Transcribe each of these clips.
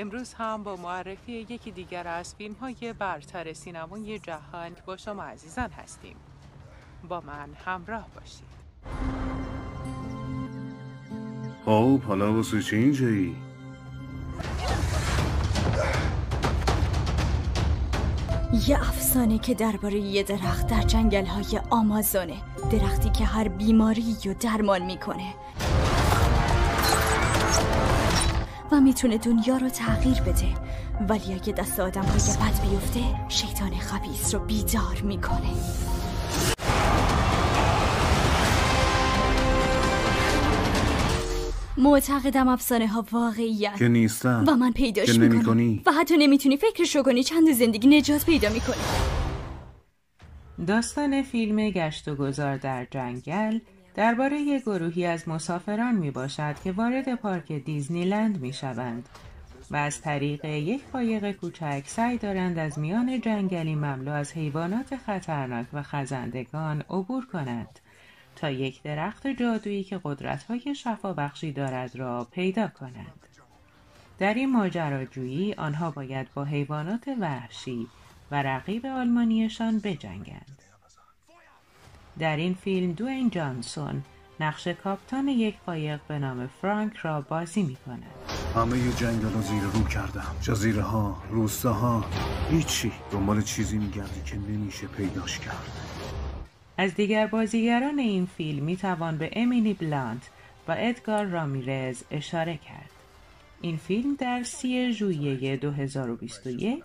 امروز هم با معرفی یکی دیگر از فیلم های برتر سینمای جهان با شما عزیزان هستیم. با من همراه باشید. خب حالا واسه چی اینجایی؟ یه افسانه که درباره یه درخت در جنگل های آمازونه. درختی که هر بیماری رو درمان می‌کنه. و می‌تونه دنیا رو تغییر بده. ولی اگه دست آدم های بد بیفته شیطان خبیس رو بیدار می‌کنه. معتقدم افسانه ها واقعی که نیستم و من پیداش که می‌کنم. و حتی نمی‌تونی فکرش رو کنی چند زندگی نجات پیدا می‌کنی داستان فیلم گشت و گذار در جنگل درباره گروهی از مسافران می باشد که وارد پارک دیزنیلند می شوند و از طریق یک قایق کوچک سعی دارند از میان جنگلی مملو از حیوانات خطرناک و خزندگان عبور کنند تا یک درخت جادویی که قدرت‌های شفابخشی دارد را پیدا کنند. در این ماجراجویی آنها باید با حیوانات وحشی و رقیب آلمانیشان بجنگند. در این فیلم دوین جانسون نقش کاپتان یک قایق به نام فرانک را بازی می کند. همه ی جنگل رو زیر رو کردم جزیره ها روستاها هیچی دنبال چیزی میگردی که نمیشه پیداش کرد از دیگر بازیگران این فیلم می توان به امیلی بلانت و ادگار رامیرز اشاره کرد. این فیلم در سی ژوئیه 2021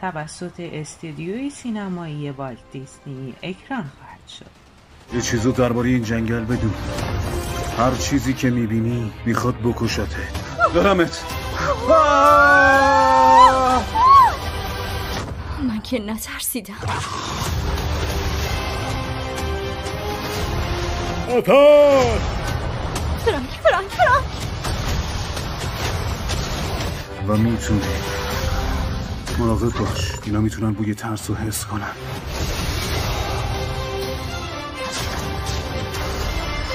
توسط استودیوی سینمایی والت دیسنی اکران خواهد شد. یه چیزو درباره این جنگل بدون هر چیزی که می‌بینی می‌خواد بکشته. دارمت! من که نترسیدم. آتار فرانک فرانک فرانک و می‌تونی. مراقب باش. اینا می‌تونن بوی ترس رو حس کنن.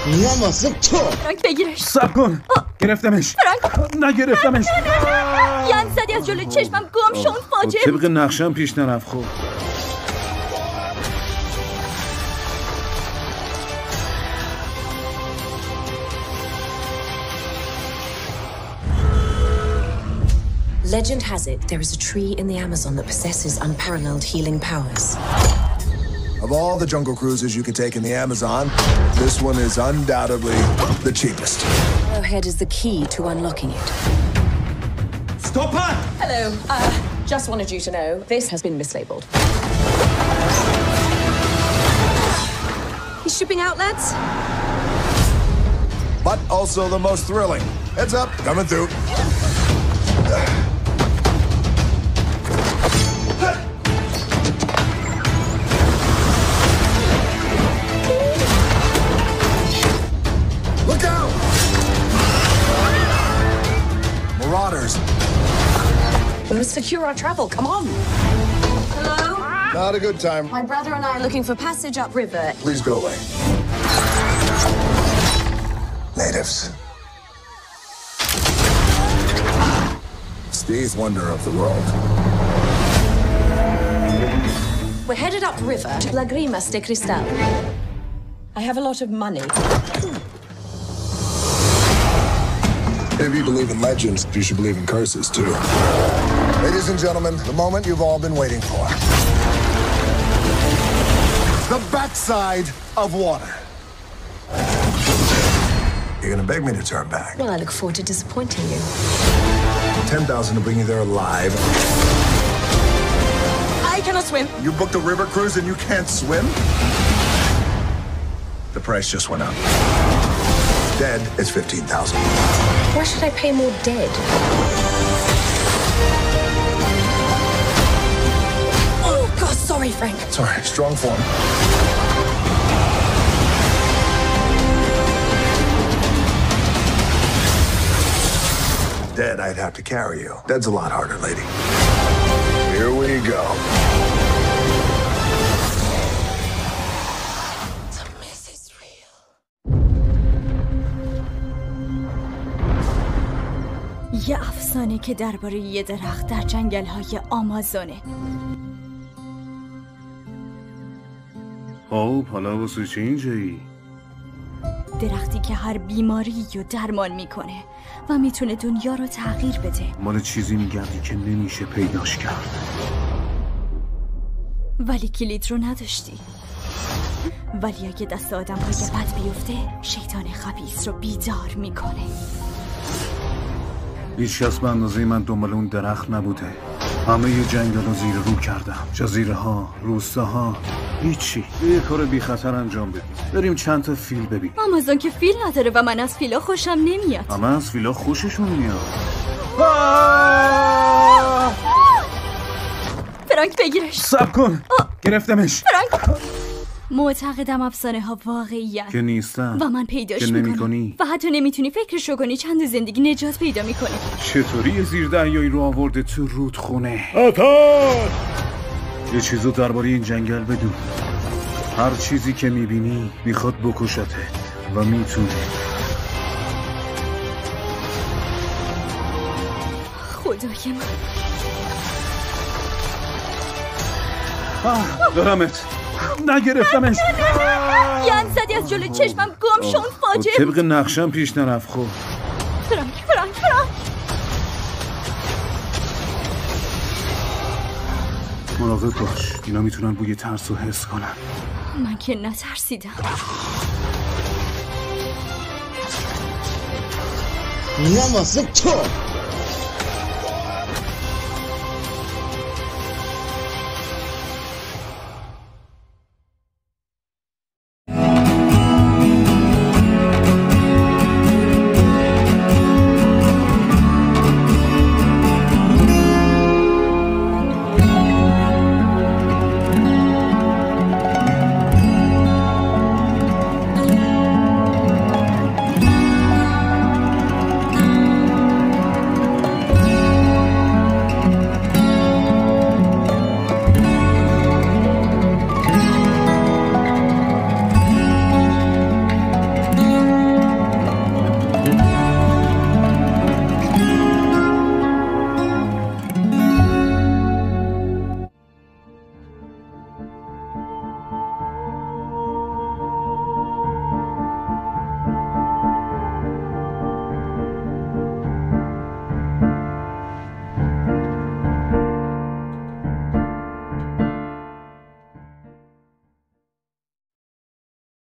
اینم واسه تو فرانک بگیرش سب کن گرفتمش نگرفتمش یعنی زدی از جلو چشمم گم شون خب فاجعه طبق نقشم پیش نرفت خب Legend has it there is a tree in the Amazon that possesses unparalleled healing powers. Of all the jungle cruises you can take in the Amazon, this one is undoubtedly the cheapest. Arrowhead is the key to unlocking it. Stop her! Hello. Uh, just wanted you to know this has been mislabeled. He's shipping out, lads? But also the most thrilling. Heads up, coming through. We secure our travel. Come on. Hello? Not a good time. My brother and I are looking for passage upriver. Please go away. Natives. It's the eighth wonder of the world. We're headed upriver to Lagrimas de Cristal. I have a lot of money. If you believe in legends, you should believe in curses too. Ladies and gentlemen, the moment you've all been waiting for. The backside of water. You're gonna beg me to turn back. Well, I look forward to disappointing you. 10,000 to bring you there alive. I cannot swim. You booked a river cruise and you can't swim? The price just went up. Dead is 15,000. Why should I pay more dead? sorry, Frank. Sorry, strong form. Dead, I'd have to carry you. Dead's a lot harder, lady. Here we go. The myth is real. یه افسانه که درباره یه درخت در جنگل های آمازونه خب حالا واسه چی اینجایی؟ درختی که هر بیماری رو درمان می‌کنه و می‌تونه دنیا رو تغییر بده. مال چیزی میگردی که نمیشه پیداش کرد. ولی کلید رو نداشتی. ولی اگه دست آدم های بد بیفته شیطان خبیس رو بیدار می‌کنه. هیچ کس به اندازه من دنبال اون درخت نبوده. همه ی جنگل رو زیر رو کردم. جزیره ها روستاها هیچی. یه کار بی خطر انجام بدیم بریم چند تا فیل ببین. آمازون که فیل نداره و من از فیلا خوشم نمیاد. همه از فیلا خوششون میاد. فرانک بگیرش. سب کن. گرفتمش. فرانک. معتقدم افسانه ها واقعی که نیستم و من پیداش که می‌کنم. نمی‌کنی. و حتی نمی‌تونی فکرش رو کنی چند زندگی نجات پیدا می‌کنه. چطوری زیر دریایی رو آورده تو رودخونه؟ اتار یه چیزو درباره این جنگل بدون. هر چیزی که می‌بینی می‌خواد بکشته و می‌تونه. خدای من آه، دارمت. نگرفتمش. گند زدی از جلو چشمم گم شون فاجعه بود. طبق نقشم پیش نرفت خب. فرانک فرانک فرانک. مراقب باش اینا می‌تونن بوی ترس رو حس کنن. من که نترسیدم. اینم واسه تو!